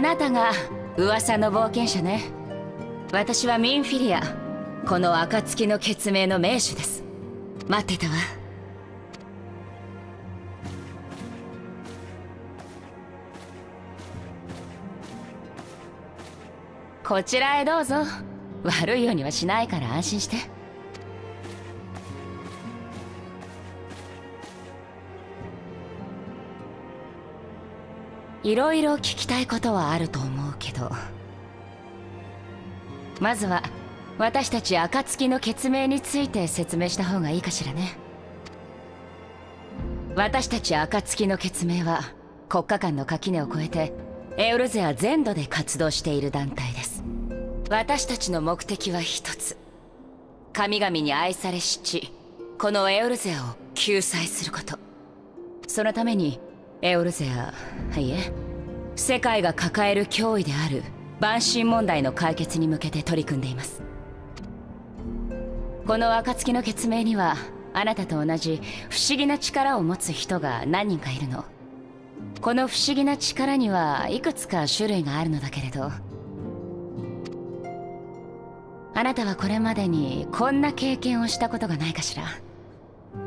あなたが噂の冒険者ね。私はミンフィリア。この暁の決命の名手です。待ってたわ。こちらへどうぞ。悪いようにはしないから安心して。いろいろ聞きたいことはあると思うけど。まずは私たち暁の決命について説明した方がいいかしらね。私たち暁の決命は国家間の垣根を越えてエオルゼア全土で活動している団体です。私たちの目的は一つ。神々に愛されし地このエオルゼアを救済すること。そのためにエオルゼアいえ。世界が抱える脅威である万神問題の解決に向けて取り組んでいます。この暁の決命にはあなたと同じ不思議な力を持つ人が何人かいるの。この不思議な力にはいくつか種類があるのだけれど。あなたはこれまでにこんな経験をしたことがないかしら。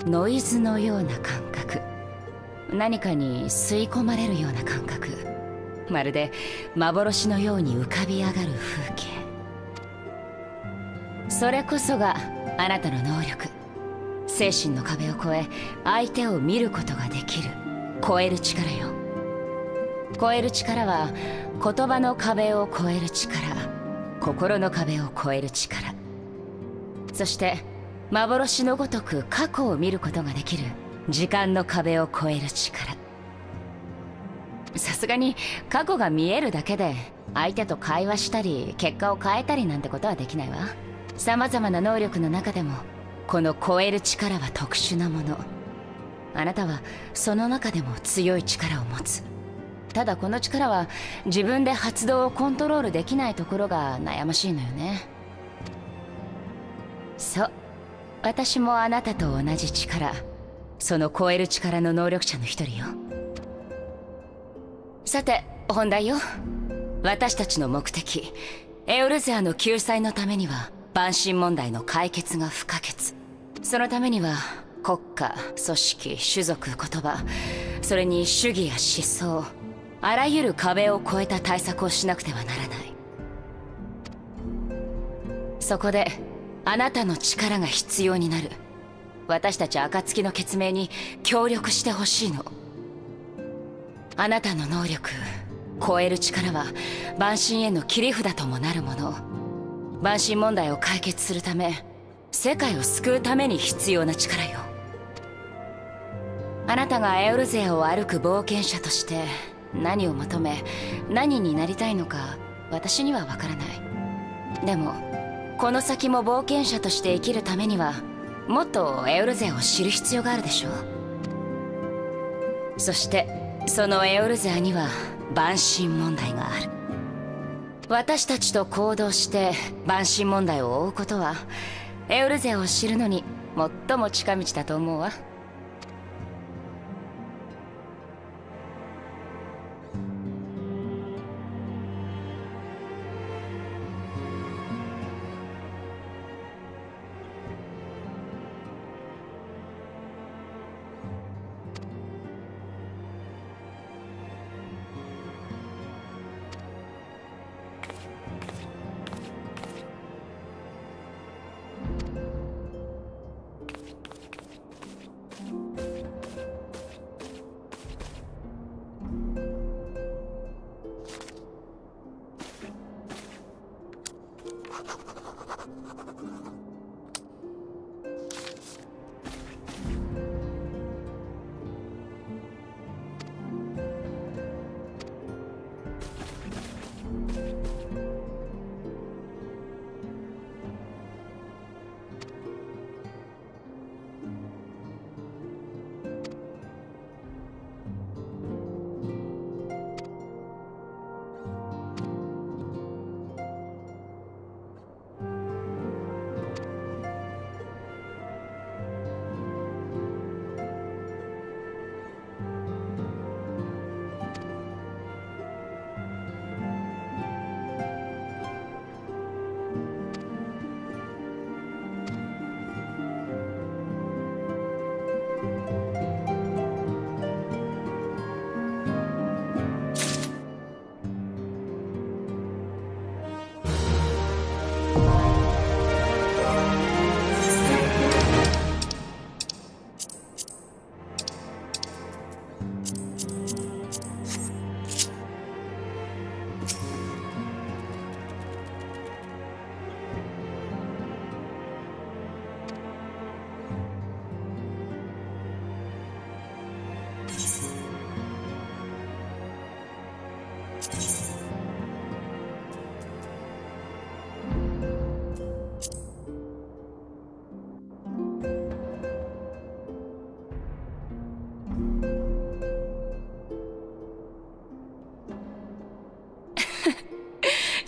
ノイズのような感覚。何かに吸い込まれるような感覚。まるで幻のように浮かび上がる風景。それこそがあなたの能力。精神の壁を越え相手を見ることができる。超える力よ。超える力は言葉の壁を超える力。心の壁を越える力。そして幻のごとく過去を見ることができる。時間の壁を越える力。さすがに過去が見えるだけで相手と会話したり結果を変えたりなんてことはできないわ。様々な能力の中でもこの超える力は特殊なもの。あなたはその中でも強い力を持つ。ただこの力は自分で発動をコントロールできないところが悩ましいのよね。そう。私もあなたと同じ力。その超える力の能力者の一人よ。さて本題よ。私たちの目的エオルゼアの救済のためには万神問題の解決が不可欠。そのためには国家組織種族言葉それに主義や思想あらゆる壁を越えた対策をしなくてはならない。そこであなたの力が必要になる。私たち暁の決命に協力してほしいの。あなたの能力超える力は万神への切り札ともなるもの。万神問題を解決するため世界を救うために必要な力よ。あなたがエオルゼアを歩く冒険者として何を求め何になりたいのか私にはわからない。でもこの先も冒険者として生きるためにはもっとエウル勢を知る必要があるでしょそしてそのエウルゼアには万神問題がある。私たちと行動して万神問題を追うことはエウル勢を知るのに最も近道だと思うわ。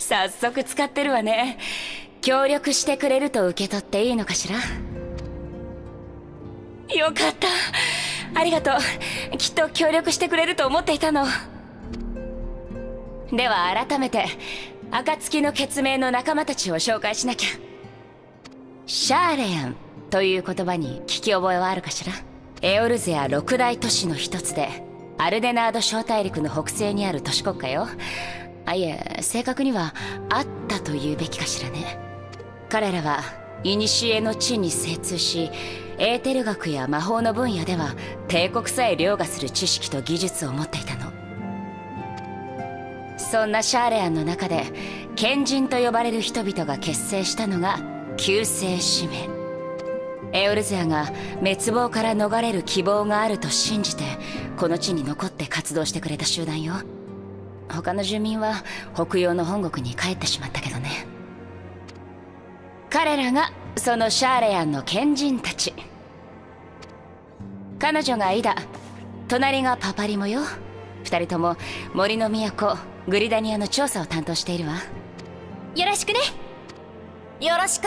早速使ってるわね。協力してくれると受け取っていいのかしら？よかった。ありがとう。きっと協力してくれると思っていたの。では改めて暁の決命の仲間たちを紹介しなきゃ。シャーレアンという言葉に聞き覚えはあるかしら？エオルゼア六大都市の一つでアルデナード小大陸の北西にある都市国家よ。あいえ正確にはあったと言うべきかしらね。彼らは古の地に精通しエーテル学や魔法の分野では帝国さえ凌駕する知識と技術を持っていたの。そんなシャーレアンの中で賢人と呼ばれる人々が結成したのが救世使命エオルゼアが滅亡から逃れる希望があると信じてこの地に残って活動してくれた集団よ。他の住民は北洋の本国に帰ってしまったけどね。彼らがそのシャーレアンの賢人たち。彼女がイダ隣がパパリモよ。二人とも森の都グリダニアの調査を担当しているわ。よろしくね。よろしく。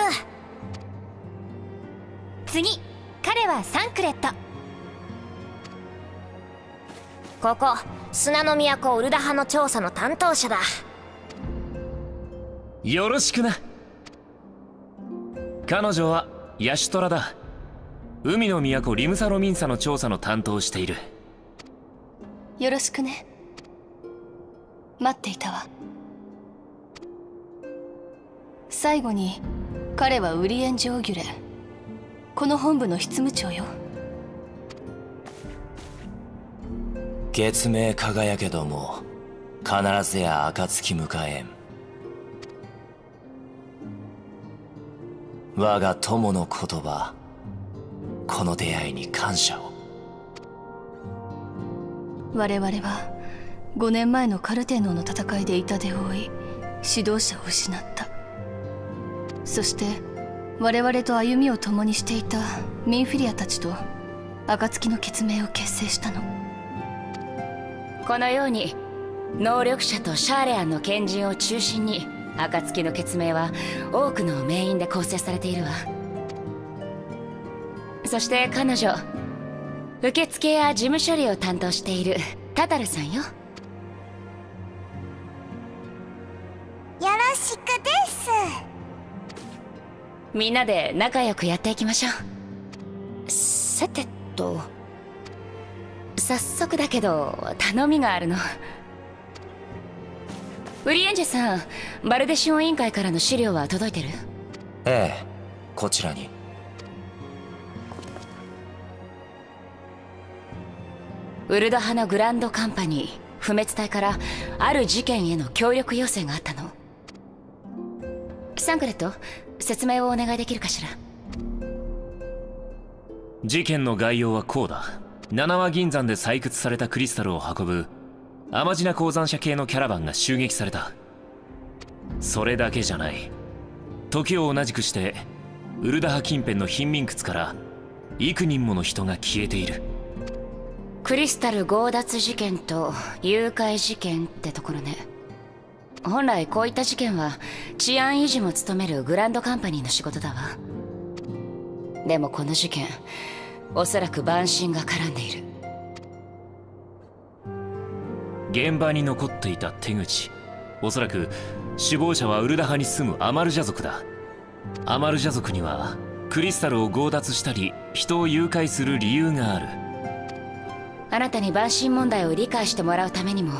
次彼はサンクレット。ここ砂の都ウルダ派の調査の担当者だ。よろしくな。彼女はヤシュトラだ。海の都リムサロミンサの調査の担当をしている。よろしくね。待っていたわ。最後に彼はウリエン・ジョーギュレ。この本部の執務長よ月明輝けども必ずや暁迎えん。我が友の言葉この出会いに感謝を。我々は5年前のカルテノの戦いで痛手を負い指導者を失った。そして我々と歩みを共にしていたミンフィリアたちと暁の決命を結成したの。このように能力者とシャーレアンの賢人を中心に暁の決命は多くの名員で構成されているわ。そして彼女受付や事務処理を担当しているタタルさんよ。よろしくです。みんなで仲良くやっていきましょう。さてと早速だけど頼みがあるの。ウリエンジェさんバルデシオン委員会からの資料は届いてる？ええこちらに。ウルド派のグランドカンパニー不滅隊からある事件への協力要請があったの。サンクレット説明をお願いできるかしら？事件の概要はこうだ七輪銀山で採掘されたクリスタルを運ぶアマジナ鉱山車系のキャラバンが襲撃された。それだけじゃない。時を同じくしてウルダハ近辺の貧民窟から幾人もの人が消えている。クリスタル強奪事件と誘拐事件ってところね。本来こういった事件は治安維持も務めるグランドカンパニーの仕事だわ。でもこの事件おそらく万神が絡んでいる。現場に残っていた手口。おそらく首謀者はウルダ派に住むアマルジャ族だ。アマルジャ族にはクリスタルを強奪したり人を誘拐する理由がある。あなたに万神問題を理解してもらうためにも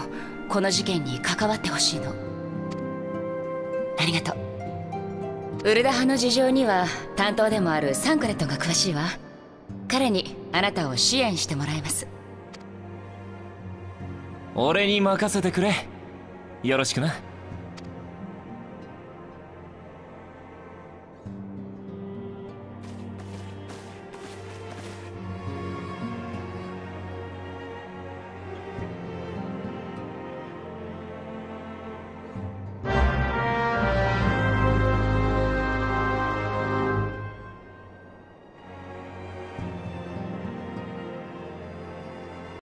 この事件に関わってほしいの。ありがとう。ウルダ派の事情には担当でもあるサンクレットが詳しいわ彼にあなたを支援してもらいます。俺に任せてくれ。よろしくな。